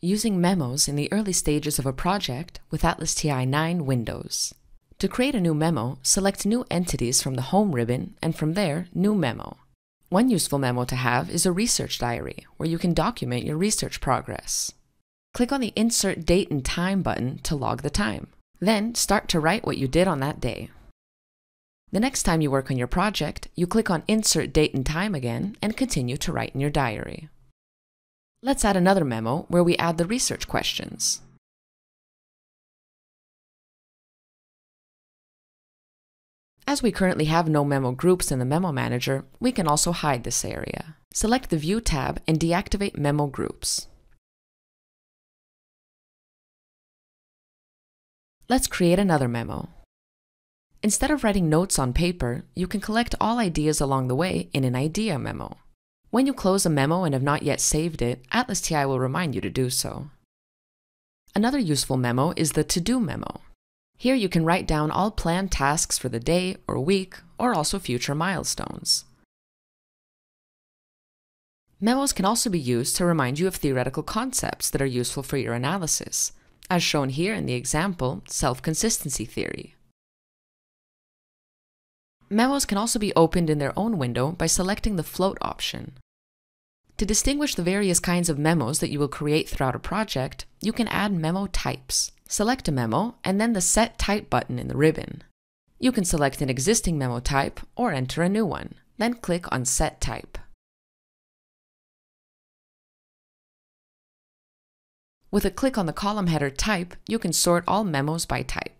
using memos in the early stages of a project with ATLAS.ti 9 Windows. To create a new memo, select New Entities from the Home ribbon and from there, New Memo. One useful memo to have is a research diary, where you can document your research progress. Click on the Insert Date and Time button to log the time. Then start to write what you did on that day. The next time you work on your project, you click on Insert Date and Time again and continue to write in your diary. Let's add another memo where we add the research questions. As we currently have no memo groups in the Memo Manager, we can also hide this area. Select the View tab and deactivate Memo Groups. Let's create another memo. Instead of writing notes on paper, you can collect all ideas along the way in an idea memo. When you close a memo and have not yet saved it, ATLAS.ti will remind you to do so. Another useful memo is the To Do memo. Here you can write down all planned tasks for the day or week, or also future milestones. Memos can also be used to remind you of theoretical concepts that are useful for your analysis, as shown here in the example self-consistency theory. Memos can also be opened in their own window by selecting the float option. To distinguish the various kinds of memos that you will create throughout a project, you can add memo types. Select a memo and then the Set Type button in the ribbon. You can select an existing memo type or enter a new one, then click on Set Type. With a click on the column header type, you can sort all memos by type.